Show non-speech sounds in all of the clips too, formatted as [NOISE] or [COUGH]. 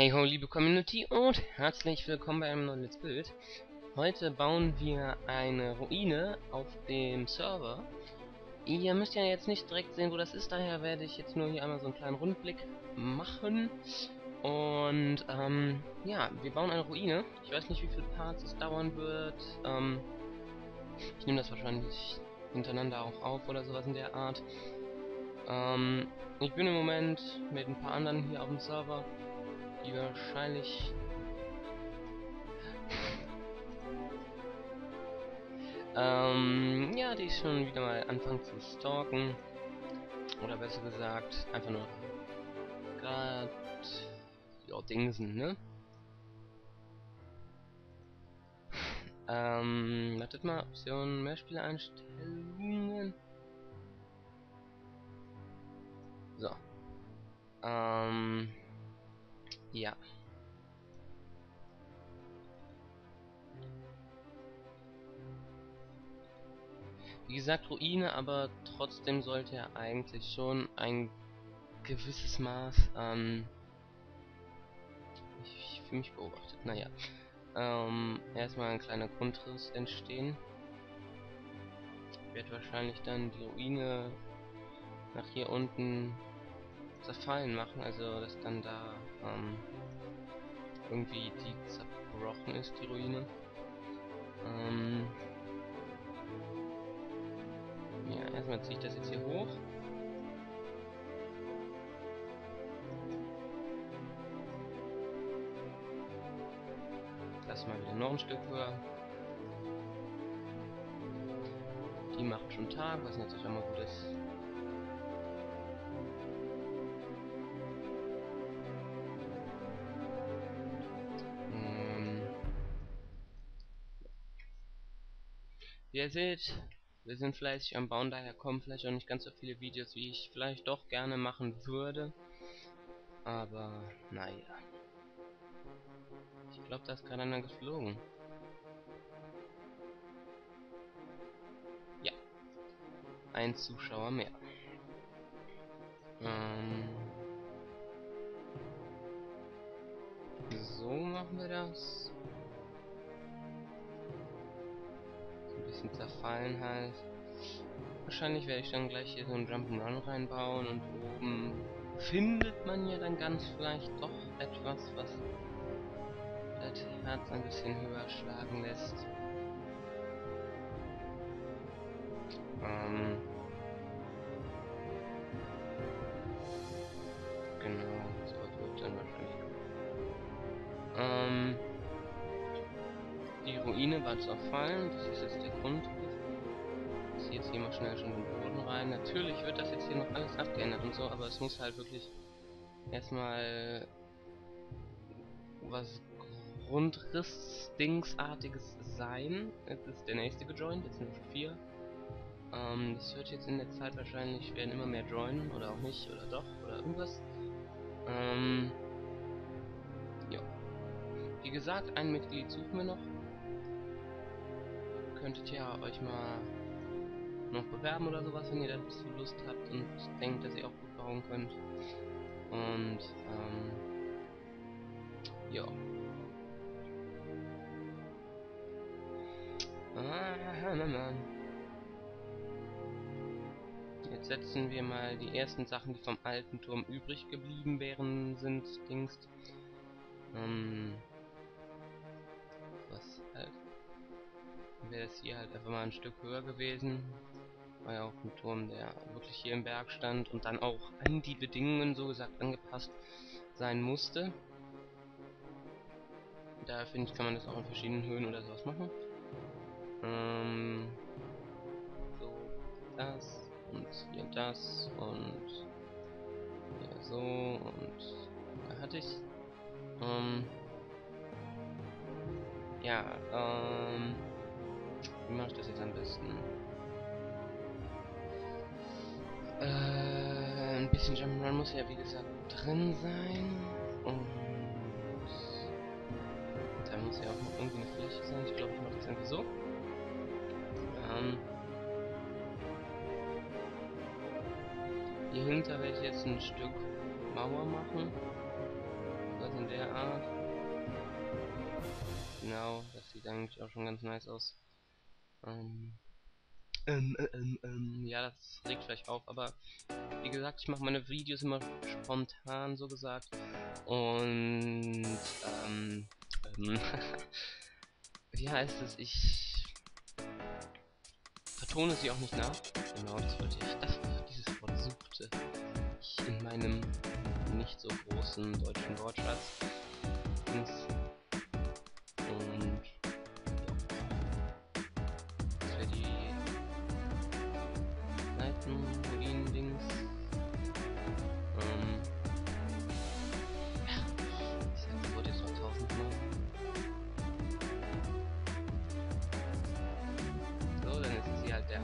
Hey ho, liebe Community und herzlich willkommen bei einem neuen Let's Build. Heute bauen wir eine Ruine auf dem Server. Ihr müsst ja jetzt nicht direkt sehen, wo das ist, daher werde ich jetzt nur hier einmal so einen kleinen Rundblick machen. Und, ähm, ja, wir bauen eine Ruine. Ich weiß nicht, wie viele Parts es dauern wird. Ähm, ich nehme das wahrscheinlich hintereinander auch auf oder sowas in der Art. Ähm, ich bin im Moment mit ein paar anderen hier auf dem Server die wahrscheinlich ähm, ja, die schon wieder mal anfangen zu stalken. Oder besser gesagt, einfach nur gerade ja, Dingsen, ne? ähm, wartet mal, Option Mehrspielereinstellungen. So. Ähm, ja. Wie gesagt, Ruine, aber trotzdem sollte er eigentlich schon ein gewisses Maß an... Ich fühle mich beobachtet, naja. Ähm, erstmal ein kleiner Grundriss entstehen. Wird wahrscheinlich dann die Ruine nach hier unten zerfallen machen, also dass dann da ähm, irgendwie die zerbrochen ist, die Ruine. Ähm ja, erstmal ziehe ich das jetzt hier hoch. Das mal wieder noch ein Stück höher. Die macht schon Tag, was natürlich auch mal gut ist. Ihr seht, wir sind fleißig am Bauen, daher kommen vielleicht auch nicht ganz so viele Videos, wie ich vielleicht doch gerne machen würde. Aber, naja. Ich glaube, da ist gerade einer geflogen. Ja. Ein Zuschauer mehr. Ähm so machen wir das. Bisschen zerfallen halt. Wahrscheinlich werde ich dann gleich hier so ein Jump'n'Run reinbauen und oben findet man ja dann ganz vielleicht doch etwas, was das Herz ein bisschen höher schlagen lässt. Ähm Ruine war zerfallen, das ist jetzt der Grund. Ich ziehe jetzt hier mal schnell schon den Boden rein. Natürlich wird das jetzt hier noch alles abgeändert und so, aber es muss halt wirklich erstmal was Grundriss-Dingsartiges sein. Jetzt ist der nächste gejoint, jetzt sind schon vier. Ähm, das wird jetzt in der Zeit wahrscheinlich werden immer mehr joinen oder auch nicht oder doch oder irgendwas. Ähm, ja. Wie gesagt, ein Mitglied suchen wir noch könntet ja euch mal noch bewerben oder sowas, wenn ihr dazu Lust habt und denkt, dass ihr auch gut bauen könnt. Und, ähm, ja. Ah, Jetzt setzen wir mal die ersten Sachen, die vom alten Turm übrig geblieben wären, sind Dings. Ähm, wäre es hier halt einfach mal ein Stück höher gewesen. War ja auch ein Turm, der wirklich hier im Berg stand und dann auch an die Bedingungen so gesagt angepasst sein musste. Daher finde ich, kann man das auch in verschiedenen Höhen oder sowas machen. Ähm, so, das und hier das und hier so und da hatte ich ähm, ja, ähm, wie mache ich das jetzt am besten? Äh, ein bisschen Jump'n'Run muss ja wie gesagt drin sein. Und da muss ja auch noch irgendwie eine Fläche sein. Ich glaube, ich mache das irgendwie so. Ähm, hier hinter werde ich jetzt ein Stück Mauer machen. Weiß in der Art. Genau, das sieht eigentlich auch schon ganz nice aus. Ähm, ähm, äh, ähm, ähm, ja, das regt vielleicht auf, aber wie gesagt, ich mache meine Videos immer spontan, so gesagt. Und, ähm, ähm [LAUGHS] wie heißt es, ich vertone sie auch nicht nach. Genau, das wollte ich, das, dieses Wort suchte ich in meinem nicht so großen deutschen Wortschatz.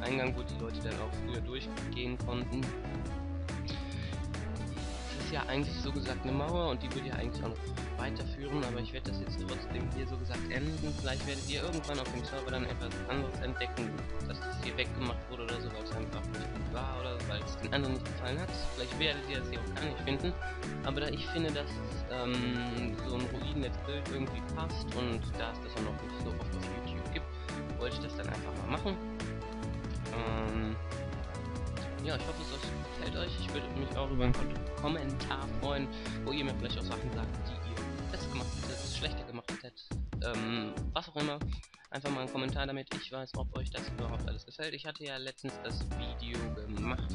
Eingang, wo die Leute dann auch früher durchgehen konnten. Es ist ja eigentlich so gesagt eine Mauer und die würde ja eigentlich auch noch weiterführen, aber ich werde das jetzt trotzdem hier so gesagt enden. Vielleicht werdet ihr irgendwann auf dem Server dann etwas anderes entdecken, dass das hier weggemacht wurde oder so, weil es einfach nicht gut war oder weil es den anderen nicht gefallen hat. Vielleicht werdet ihr das hier auch gar nicht finden, aber da ich finde, dass ähm, so ein Ruinen-Netzbild irgendwie passt und da es das auch noch nicht so oft auf YouTube gibt, wollte ich das dann einfach mal machen. Ähm, ja, ich hoffe, es gefällt euch. Ich würde mich auch über einen Kommentar freuen, wo ihr mir vielleicht auch Sachen sagt, die ihr besser gemacht hättet, schlechter gemacht hättet, ähm, was auch immer. Einfach mal einen Kommentar, damit ich weiß, ob euch das überhaupt alles gefällt. Ich hatte ja letztens das Video gemacht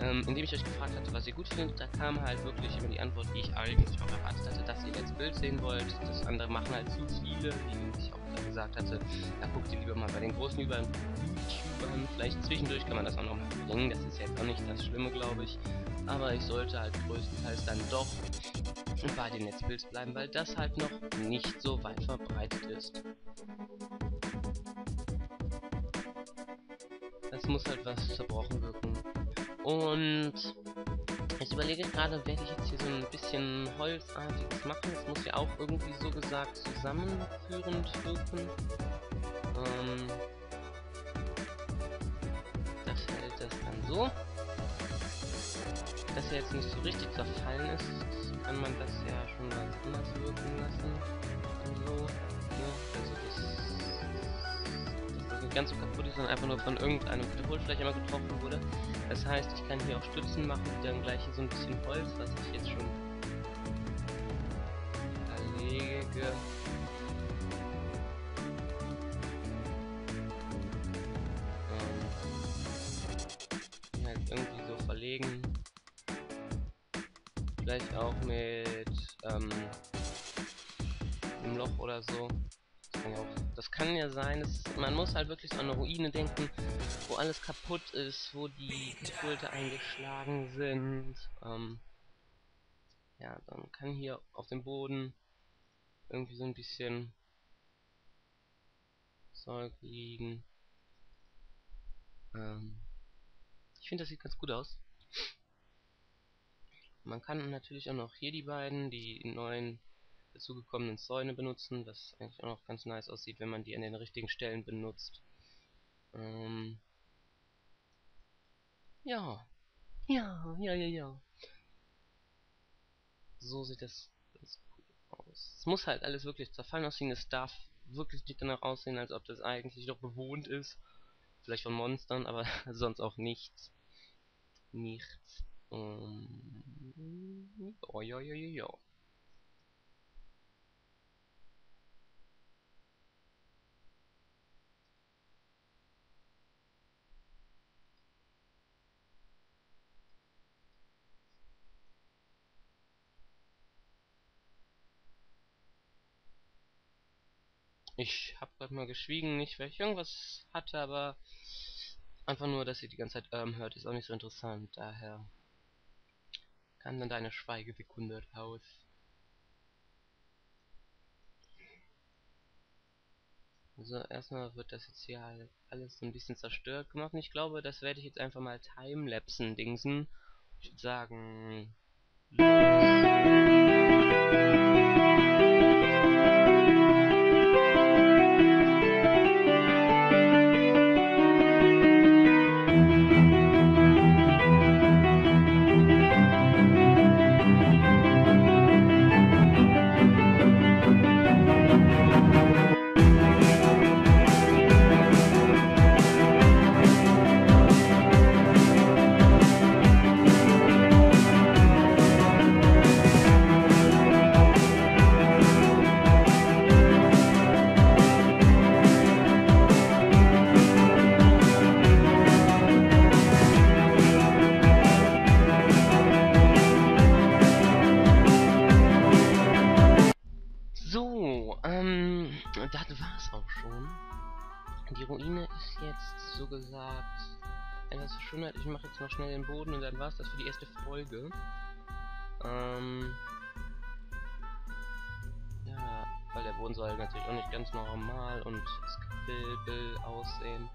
ähm, indem ich euch gefragt hatte, was ihr gut findet, da kam halt wirklich immer die Antwort, die ich eigentlich auch erwartet hatte, dass ihr jetzt Bild sehen wollt. Das andere machen halt zu viele, wie ich auch gesagt hatte. Da guckt ihr lieber mal bei den großen YouTubern. Vielleicht zwischendurch kann man das auch noch mal bringen. Das ist jetzt auch nicht das Schlimme, glaube ich. Aber ich sollte halt größtenteils dann doch bei den Netzbilds bleiben, weil das halt noch nicht so weit verbreitet ist. Es muss halt was zerbrochen wirken. Und ich überlege gerade, werde ich jetzt hier so ein bisschen Holzartiges machen. Es muss ja auch irgendwie so gesagt zusammenführend wirken. Ähm, das hält das dann so. Dass er jetzt nicht so richtig zerfallen ist, kann man das ja schon ganz anders wirken lassen. So. Ja, also das, das ganz so kaputt ist, sondern einfach nur von irgendeinem Wiederholfläche immer getroffen wurde. Das heißt, ich kann hier auch Stützen machen, dann gleich hier so ein bisschen Holz, was ich jetzt schon verlege. Ähm, halt irgendwie so verlegen. Vielleicht auch mit ähm, einem Loch oder so. Das kann ja, auch, das kann ja sein, dass man muss halt wirklich so an eine Ruine denken, wo alles kaputt ist, wo die Katapulte eingeschlagen sind. Ähm, ja, dann kann hier auf dem Boden irgendwie so ein bisschen Zeug liegen. Ähm, ich finde, das sieht ganz gut aus. Man kann natürlich auch noch hier die beiden, die neuen dazugekommenen Zäune benutzen, was eigentlich auch noch ganz nice aussieht, wenn man die an den richtigen Stellen benutzt. Ähm, ja. Ja, ja, ja, ja. So sieht das ganz cool aus. Es muss halt alles wirklich zerfallen aussehen. Es darf wirklich nicht danach aussehen, als ob das eigentlich doch bewohnt ist. Vielleicht von Monstern, aber [LAUGHS] sonst auch nichts. Nichts. Um, oh, ja, ja, ja, ja. Ich habe gerade mal geschwiegen, nicht weil ich irgendwas hatte, aber einfach nur, dass ihr die ganze Zeit ähm, hört, ist auch nicht so interessant. Daher kann dann deine Schweigesekunde raus. Also erstmal wird das jetzt hier halt alles so ein bisschen zerstört gemacht. Und ich glaube, das werde ich jetzt einfach mal timelapsen dingsen. Ich würde sagen... verschönert. Ich mache jetzt noch schnell den Boden und dann war es das für die erste Folge. Ähm, ja, weil der Boden soll natürlich auch nicht ganz normal und skabel aussehen.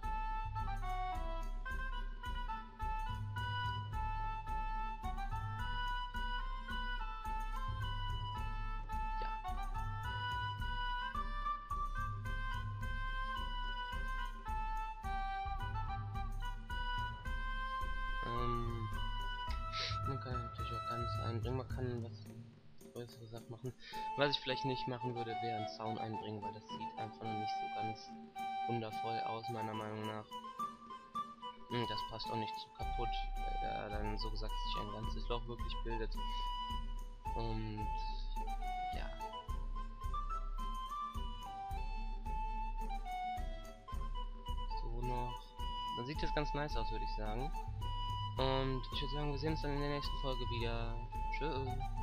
Kann natürlich auch ganz einbringen, man kann was größere Sachen machen. Was ich vielleicht nicht machen würde, wäre einen Sound einbringen, weil das sieht einfach noch nicht so ganz wundervoll aus, meiner Meinung nach. Hm, das passt auch nicht zu kaputt, weil da dann so gesagt sich ein ganzes Loch wirklich bildet. Und ja. So noch. Dann sieht das ganz nice aus, würde ich sagen. Und ich würde sagen, wir sehen uns dann in der nächsten Folge wieder. Tschüss.